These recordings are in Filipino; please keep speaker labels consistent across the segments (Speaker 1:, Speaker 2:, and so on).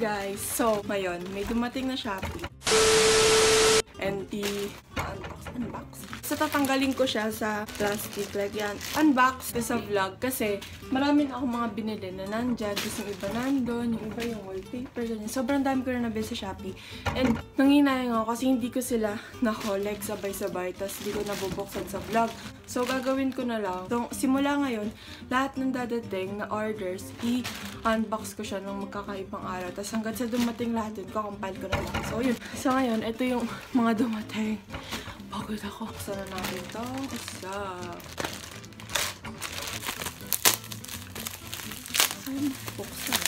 Speaker 1: guys! So, ngayon, may dumating na Shopee. And the. So, tatanggalin ko siya sa plastic. Like yan, unbox ko sa vlog. Kasi, marami na akong mga binili na nandyan. Tapos yung iba nandun, yung iba yung wallpaper. Ganyan. Sobrang dami ko na nabili sa Shopee. And, nanginayang ako kasi hindi ko sila na-collect sabay-sabay. Tapos, hindi ko nabubuksan sa vlog. So, gagawin ko na lang. So, simula ngayon, lahat ng dadating na orders, i-unbox ko siya ng magkakaibang araw. Tapos, hanggang sa dumating lahat yun, kakompile ko na lang. So, yun. So, ngayon, ito yung mga dumating. Pagod ako. Buksan na natin to. Isa. Saan buksan?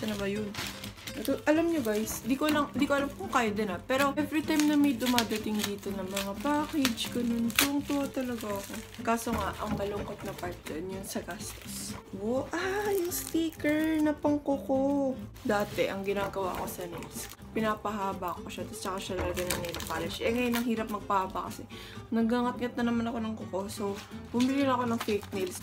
Speaker 1: Saan na ba yun? Alam nyo guys, di ko lang, di ko alam kung kaya din ah. Pero every time na may dumadating dito ng mga package, ganun, tuwang-tuwa talaga ako. Kaso nga, ang malungkot na part dun, yung sa gastos. Wow, ah, yung sticker na pangkuko. Dati, ang ginagawa ko sa nails, pinapahaba ko siya, tapos tsaka siya lalagyan ng nail polish. Eh ngayon, ang hirap magpahaba kasi nagangat-ngat na naman ako ng kuko. So, bumili ako ng fake nails.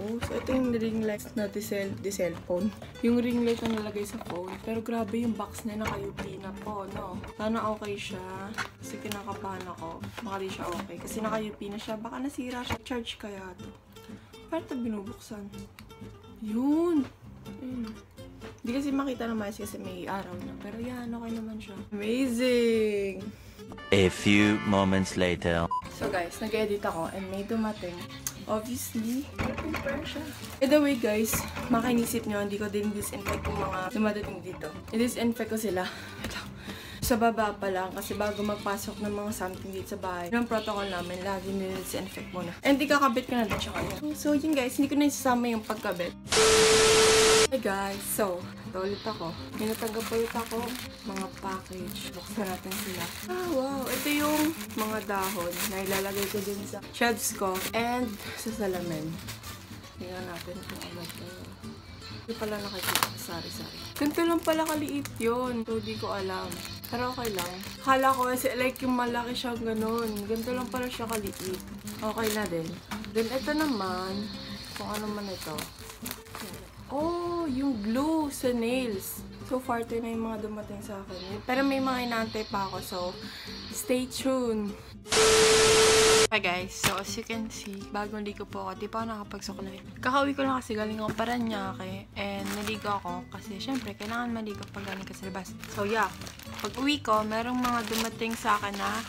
Speaker 1: Oh, so ito yung ring light na di, cell, di cellphone. Yung ring light na nalagay sa phone. Pero grabe yung box niya naka-UP na po, no? Sana okay siya. Kasi kinakabahan ako. Baka di siya okay. Kasi naka-UP na siya. Baka nasira siya. Charge kaya to. Paano ito binubuksan? Yun! Ayun. Hindi kasi makita naman kasi may araw na. Pero yan, okay naman siya. Amazing!
Speaker 2: A few moments later.
Speaker 1: So guys, nag-edit ako and may dumating. Obviously, prepare siya. By the way guys, makainisip nyo, hindi ko din disinfect yung mga dumadating dito. I-disinfect ko sila. Sa baba pa lang kasi bago magpasok ng mga something dito sa bahay. Yung protocol namin, lagi nil-disinfect muna. And di kakabit ka na din siya kanya. So yun guys, hindi ko na isasama yung pagkabit. Hey guys, so, ito ulit ako. May natanggap ulit ako mga package. Buksan natin sila. Ah, wow. Ito yung mga dahon na ilalagay ko dun sa shelves ko and sa salamin. Tingnan natin kung ano to. Hindi pala nakikita. Sorry, sorry. Ganito lang pala kaliit yun. So, di ko alam. Pero okay lang. Kala ko kasi like yung malaki siya ganun. Ganito lang pala siya kaliit. Okay na din. Then, ito naman. Kung ano man ito. Oh, yung glue sa nails. So far, ito na yung mga dumating sa akin. Pero may mga inaantay pa ako, so stay tuned. Hi guys, so as you can see, bagong ligo po ako. Di pa ako nakapagsuklay. Kakauwi ko lang kasi galing ako Paranaque. And naligo ako kasi syempre, kailangan maligo pag galing ka sa labas. So yeah, pag uwi ko, merong mga dumating sa akin na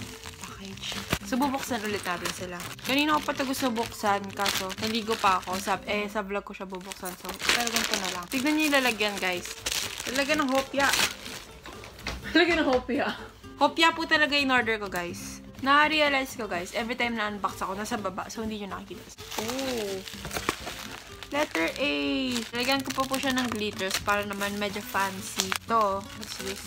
Speaker 1: package. So, bubuksan ulit natin sila. Kanina ko pa ito gusto buksan, kaso naligo pa ako. Sa, eh, sa vlog ko siya bubuksan. So, pero ganito na lang. Tignan niyo yung lalagyan, guys. Lalagyan ng hopya. Lalagyan ng hopya. Hopya po talaga in order ko, guys. Na-realize ko, guys, every time na-unbox ako, nasa baba. So, hindi nyo nakikita. Oh. Letter A. Lalagyan ko pa po siya ng glitters para naman medyo fancy. Ito, what's this?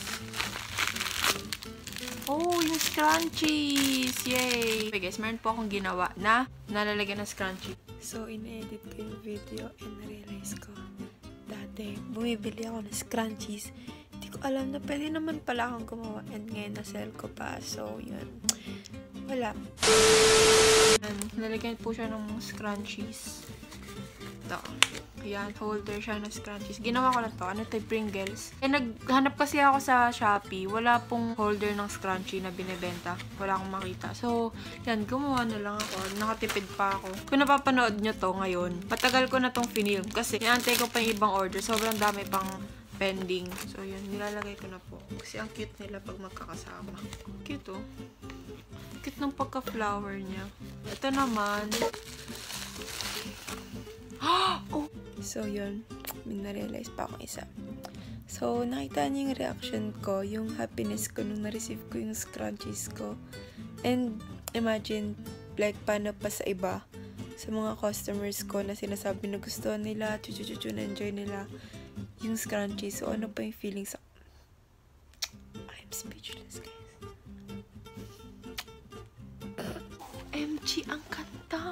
Speaker 1: Yung scrunchies! Yay! Okay guys, meron po akong ginawa na nalalagyan ng scrunchie. So, in-edit ko yung video and na-realize ko. Dati, bumibili ako ng scrunchies. Hindi ko alam na pwede naman pala akong gumawa and ngayon na-sell ko pa. So, yun. Wala. Yan, nalagyan po siya ng scrunchies. Ito. Ayan, holder siya ng scrunchies. Ginawa ko lang to. Ano to? Pringles. Eh, naghanap kasi ako sa Shopee. Wala pong holder ng scrunchie na binibenta. Wala akong makita. So, yan. Gumawa na lang ako. Nakatipid pa ako. Kung napapanood nyo to ngayon, matagal ko na tong finilm. Kasi, inaantay ko pa ibang order. Sobrang dami pang pending. So, yun. Nilalagay ko na po. Kasi ang cute nila pag magkakasama. Cute, oh. Cute ng pagka-flower niya. Ito naman, oh! So, yun. May na-realize pa akong isa. So, nakita niyo yung reaction ko, yung happiness ko nung na-receive ko yung scrunchies ko. And, imagine, like, paano pa sa iba, sa mga customers ko na sinasabi na gusto nila, chuchuchuchu, na-enjoy nila yung scrunchies. So, ano pa yung feelings? I'm speechless, guys. MG, ang kanta!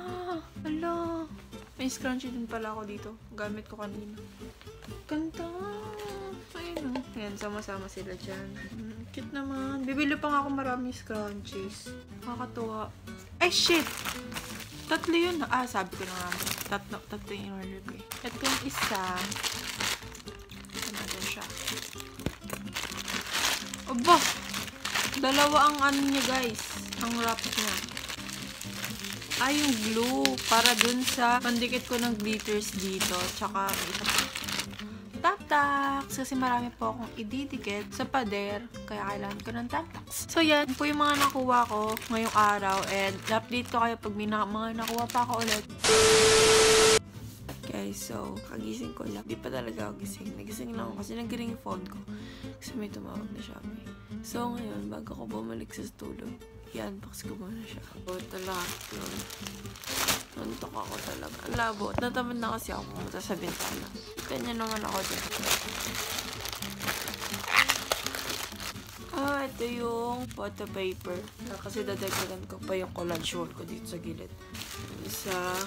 Speaker 1: Ala! May scrunchie din pala ako dito. Gamit ko kanina. Kanta! Ayun o. Ayan, sama-sama sila dyan. Mm, cute naman. Bibili pa nga ako maraming scrunchies. Nakakatuwa. Ay, shit! Tatlo yun. Ah, sabi ko na nga. Tatlo, tatlo yung order ko eh. Ito yung isa. Ano? Aba! Dalawa ang ano niya, guys. Ang wrap niya. Ay, yung glue. Para dun sa pandikit ko ng glitters dito. Tsaka. Taptax! Kasi marami po akong ididikit sa pader. Kaya kailangan ko ng taptax. So, yan po yung mga nakuha ko ngayong araw. And, update ko kayo pag may na- mga nakuha pa ako ulit. Guys, so, kagising ko lang. Di pa talaga ako gising. Nagising lang ako kasi nag-ring phone ko. Kasi may tumawag na Shopee. So, ngayon, bago ko bumalik sa studio, i-unbox ko muna siya. Oh, talaga. Nantok ako talaga. Ang labo. At natamad na kasi ako pumunta sa bintana. Kanya naman ako dyan. Ah, ito yung photo paper. Kasi dadagdagan ko pa yung collage wall ko dito sa gilid. Isa.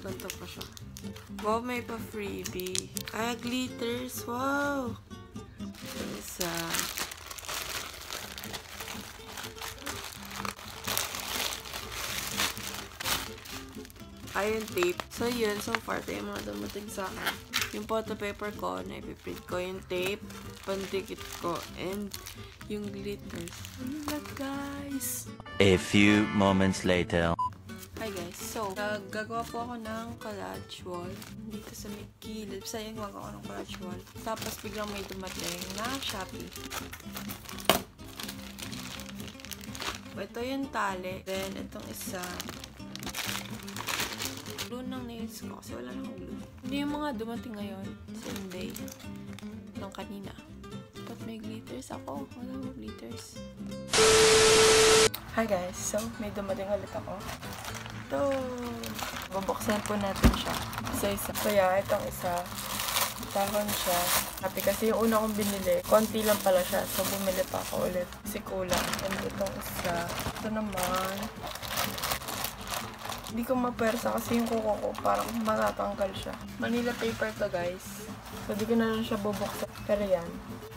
Speaker 1: Nakaganto pa siya. Wow, may pa freebie. Ah, glitters. Wow! Isa. Ayun, tape. So, yun. So far, ito yung mga dumating sa akin. Yung photo paper ko, na ipiprint ko. Yung tape, pandikit ko, and yung glitters. Ano guys?
Speaker 2: A few moments later.
Speaker 1: Hi guys, so, gagawa po ako ng collage wall dito sa may kilid. Basta yung gagawa ko ng collage wall. Tapos biglang may dumating na Shopee. Ito yung tali. Then, itong isa. Glue ng nails ko kasi wala nang glue. Hindi yung mga dumating ngayon. Same day. Nung kanina. But may glitters ako. Wala akong glitters. Hi guys, so may dumating ulit ako. Ito. Bubuksan po natin siya. Isa-isa. Yeah, itong isa. Dahon siya. Happy kasi yung una kong binili, konti lang pala siya. So bumili pa ako ulit. Kasi kulang. And itong isa. Ito naman. Hindi ko mapersa kasi yung kuko ko parang matatanggal siya. Manila paper to guys. So di ko na lang siya bubuksan. Pero yan.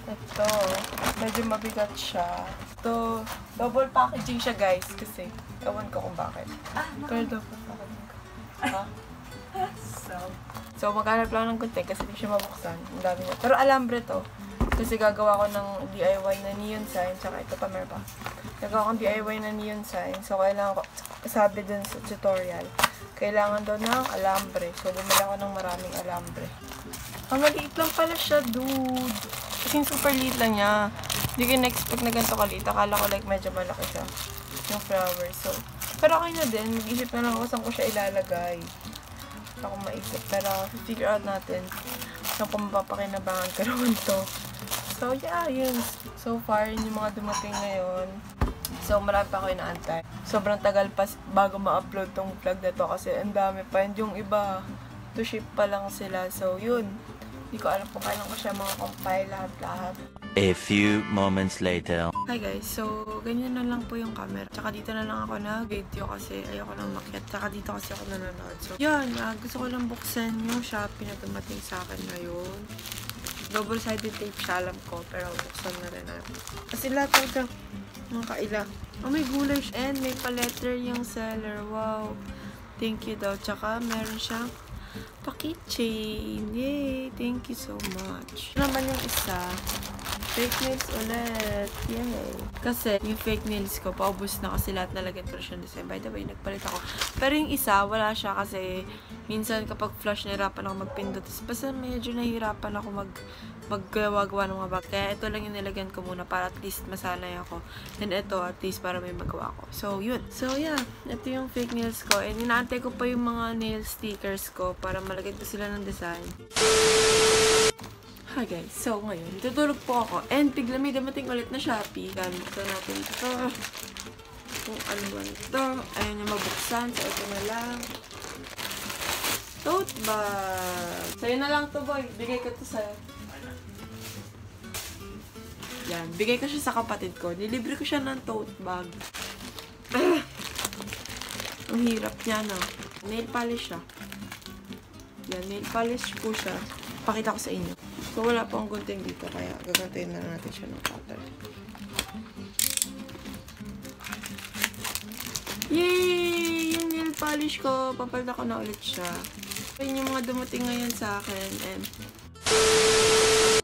Speaker 1: Ito. Medyo mabigat siya. Ito. Double packaging siya guys. Kasi ewan ko kung bakit. Pero double packaging ko. Ha? so, so maghanap lang ng content kasi hindi siya mabuksan. Ang dami niya. Pero alambre to. Kasi gagawa ko ng DIY na neon sign. Tsaka ito pa meron pa. Gagawa ko ng DIY na neon sign. So, kailangan ko, sabi dun sa tutorial, kailangan daw ng alambre. So, bumili ako ng maraming alambre. Ang maliit lang pala siya, dude. Kasi super liit lang niya. Hindi ko na-expect na ganito kaliit. Akala ko like medyo malaki siya. Yung flower. So, pero okay na din. Mag-isip na lang ako saan ko siya ilalagay. Wala akong maisip. Pero, figure out natin saan ko mapapakinabangan ko to. So, yeah, yun. So far, yun yung mga dumating ngayon. So, marami pa ako inaantay. Sobrang tagal pa bago ma-upload tong vlog na to kasi ang dami pa. And yung iba, to ship pa lang sila. So, yun. Hindi ko alam kung kailan ko siya mga compile lahat-lahat.
Speaker 2: A few moments later.
Speaker 1: Hi guys, so ganyan na lang po yung camera. Tsaka dito na lang ako na video kasi ayoko nang makiat. Tsaka dito kasi ako nanonood. So, yun, ah, gusto ko lang buksan yung Shopee na dumating sa akin ngayon. Double-sided tape siya, alam ko. Pero buksan na rin natin. Kasi lahat talaga mga kaila. Oh, may gulay. And may pa-letter yung seller. Wow. Thank you daw. Tsaka meron siyang pa-keychain. Yay! Thank you so much. Naman yung isa. Fake nails ulit. Yay. Kasi yung fake nails ko, paubos na kasi lahat nalagyan ko siya design. By the way, nagpalit ako. Pero yung isa, wala siya kasi minsan kapag flush, nahirapan ako magpindot. Tapos basta medyo nahihirapan ako mag maggawa-gawa ng mga bag. Kaya ito lang yung nilagyan ko muna para at least masanay ako. And ito, at least para may magawa ko. So, yun. So, yeah. Ito yung fake nails ko. And inaantay ko pa yung mga nail stickers ko para malagyan ko sila ng design. Hi guys, so ngayon, tutulog po ako. And bigla may dumating ulit na Shopee. Gamit ko natin ito. Kung ano ba ito. Ayun yung mabuksan. So, ito na lang. Tote bag. Sa'yo na lang to boy. Bigay ko to sa'yo. Yan. Bigay ko siya sa kapatid ko. Nilibre ko siya ng tote bag. Ah! Ang hirap niya, no? Nail polish siya. Yan, nail polish po siya. Pakita ko sa inyo. So, wala po ang gunting dito, kaya gagantuin na natin siya ng cutter. Yay! Yung nail polish ko, papalitan ko na ulit siya. Yun yung mga dumating ngayon sa akin and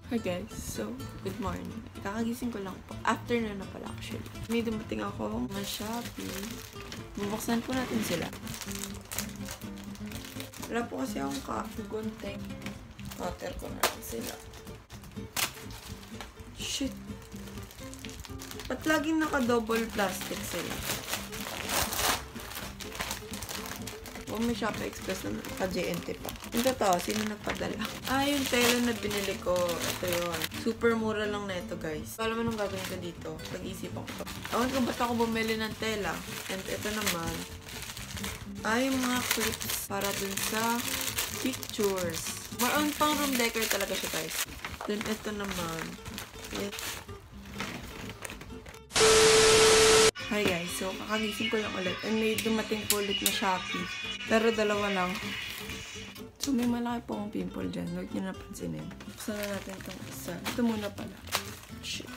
Speaker 1: Hi guys, so good morning. Kakagising ko lang po. Afternoon na pala actually. May dumating ako mga Shopee. Bubuksan po natin sila. Wala po kasi akong kagunting. Cutter ko na lang. Shit. Ba't laging naka-double plastic sila? Oh, may Shopee Express na naka-JNT pa. Yung totoo, sino nagpadala? Ah, yung tela na binili ko. Ito yun. Super mura lang na ito, guys. Alam mo nung gagawin ko dito? Pag-isipan ko. Awan ko ba't ako bumili ng tela? And ito naman, ay mga clips para dun sa pictures. More on pang room decor talaga siya, guys. Then ito naman. It, Hi guys, so kakagising ko lang ulit and may dumating po ulit na Shopee. Pero dalawa lang. So may malaki po akong pimple dyan. Huwag nyo napansinin. Buksan na natin itong isa. Ito muna pala. Shit.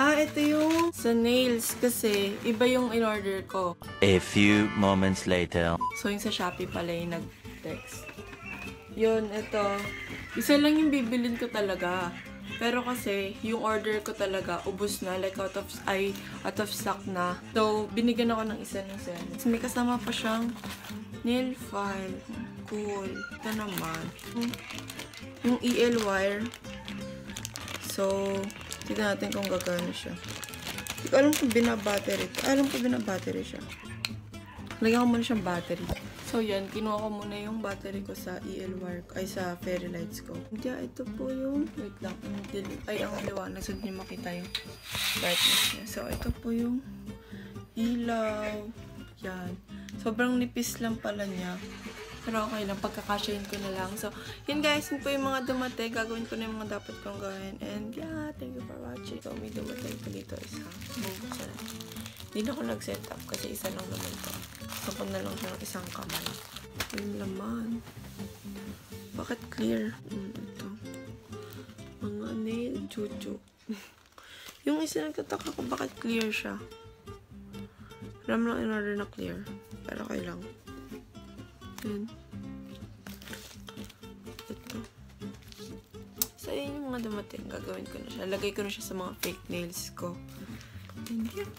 Speaker 1: Ah, ito yung sa nails kasi iba yung in-order ko.
Speaker 2: A few moments later.
Speaker 1: So yung sa Shopee pala yung nag-text. Yun, ito. Isa lang yung bibilin ko talaga. Pero kasi, yung order ko talaga, ubus na. Like, out of, ay, out of stock na. So, binigyan ako ng isa ng seven. May kasama pa siyang nail file. Cool. Ito naman. Yung, yung EL wire. So, tignan natin kung gagana siya. Hindi ko alam kung binabattery. Alam ko binabattery siya. Lagyan ko muna siyang battery. So, yan. Kinuha ko muna yung battery ko sa EL wire, ay sa fairy lights ko. Hindi, ito po yung, wait lang, ay, ang liwanag. So, hindi makita yung brightness niya. So, ito po yung ilaw. Yan. Sobrang nipis lang pala niya. Pero okay lang, pagkakasyahin ko na lang. So, yun guys, yun po yung mga dumating. Gagawin ko na yung mga dapat kong gawin. And yeah, thank you for watching. So, may dumating ko dito isa. Bubuksan. Hindi na ako nag-set up kasi isa lang naman to. Gusto ko na lang ng isang kamay. Yung laman. Bakit clear? Mm, ito. Mga nail chuchu. yung isa nagtataka ko bakit clear siya. Alam lang in order na clear. Pero okay lang. Yun. Ito. So, yun yung mga dumating. Gagawin ko na siya. Lagay ko na siya sa mga fake nails ko. And yeah.